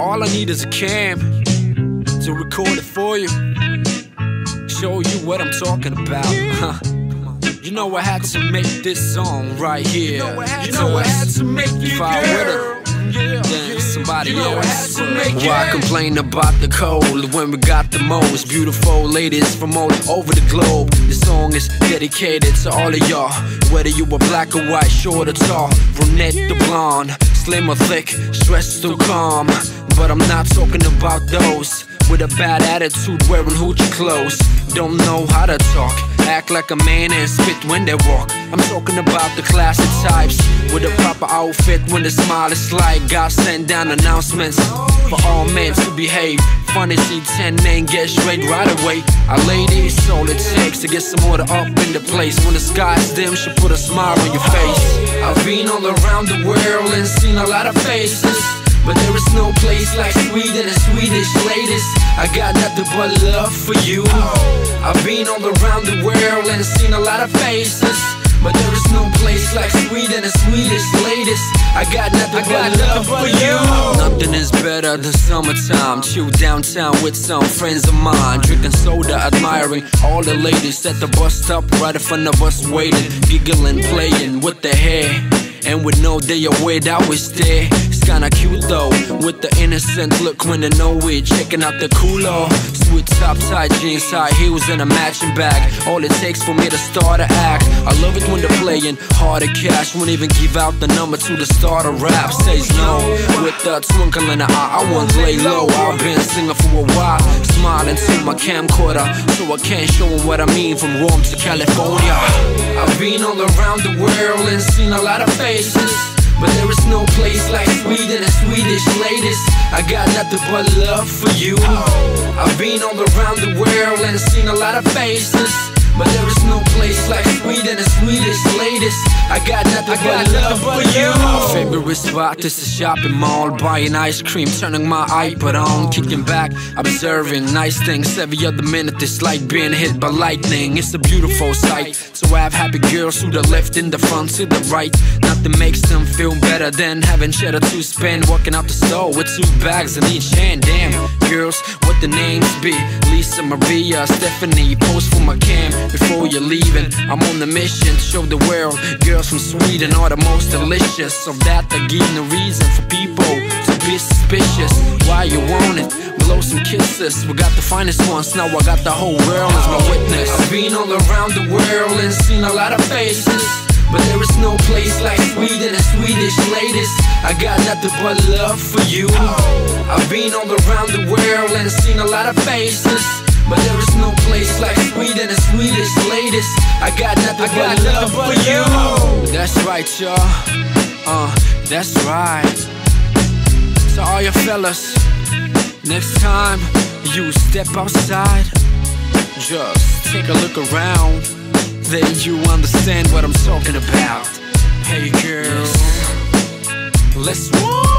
All I need is a cam to record it for you. Show you what I'm talking about. You know I had to make this song right here. You know I had to make you, girl. Then somebody else. Why complain about the cold when we got the most beautiful ladies from all over the globe? This song is dedicated to all of y'all. Whether you were black or white, short or tall, brunette or blonde, slim or thick, stressed or calm. But I'm not talking about those with a bad attitude, wearing hoochie clothes. Don't know how to talk, act like a man and spit when they walk. I'm talking about the classic types with a proper outfit when the smile is like God sent down announcements for all men to behave. Funny see 10 men get straight right away. Our ladies, all it takes to get some order up in the place. When the sky's dim, she put a smile on your face. I've been all around the world and seen a lot of faces. But there is no place like Sweden and Swedish ladies. I got nothing but love for you. I've been all around the world and seen a lot of faces. But there is no place like Sweden and Swedish ladies. I got nothing, I got but, love for you. Nothing is better than summertime. Chill downtown with some friends of mine. Drinking soda, admiring all the ladies at the bus stop right in front of us waiting. Giggling, playing with their hair. And with no day away, that we stay. It's kinda cute though, with the innocent look when they know it. Checking out the cooler. Sweet top tight jeans, high heels, and a matching bag. All it takes for me to start to act. I love it when they're playing hard to cash. Won't even give out the number to the start of rap. Says no, with a twinkle in the eye. I won't lay low. I've been singing for a while. Smiling to my camcorder, so I can't show 'em what I mean from Rome to California. I've been all around the world and seen a lot of faces. But there is no place like Sweden and Swedish ladies. I got nothing but love for you. I've been all around the world and seen a lot of faces. But there is no place like Sweden and Swedish ladies. I got nothing, I got but, love for you. My favorite spot is the shopping mall. Buying ice cream, turning my iPod on. Kicking back, observing nice things. Every other minute, it's like being hit by lightning. It's a beautiful sight. So I have happy girls to the left, in the front, to the right. Nothing makes them feel better than having cheddar to spend. Walking out the store with two bags in each hand. Damn, girls, what the names be? Lisa, Maria, Stephanie. Post for my cam before you're leaving. I'm on the mission to show the world girls from Sweden are the most delicious. So that they give no reason for people to be suspicious. Why you want it? Blow some kisses. We got the finest ones, now I got the whole world as my witness. I've been all around the world and seen a lot of faces. But there is no place like Sweden and Swedish ladies. I got nothing but love for you. I've been all around the world and seen a lot of faces. But there is no place like Sweden and Swedish ladies. I got nothing I got but love. That's right, y'all. Uh, that's right. So all your fellas, next time you step outside, just take a look around. Then you understand what I'm talking about. Hey girls, let's walk.